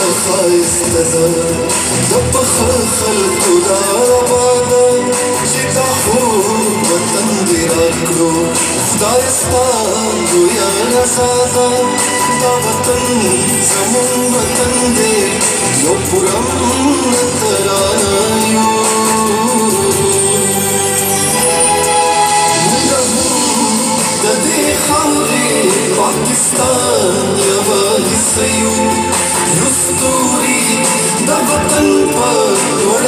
خایسته ده د پخه خلکو دا رواده چې دا خوب وطن دې راکړو خدای ستا لویه رضا ده دا وطن زموږ وطن دی یو پوره منت رانه یو د دې خاورې پاکستان یوه حصه یو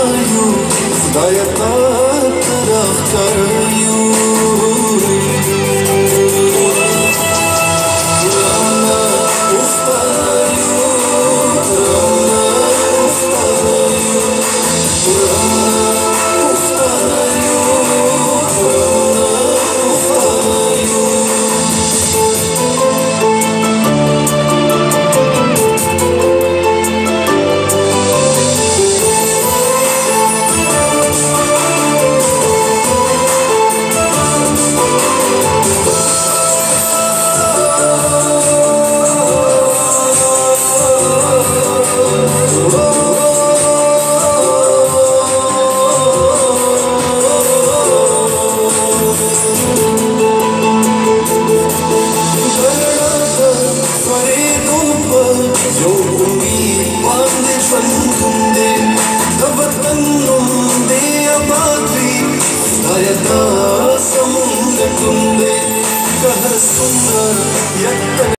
I taraftayım Hidayete taraftayım यथा समुद्रकुन्दे कः सुन्दर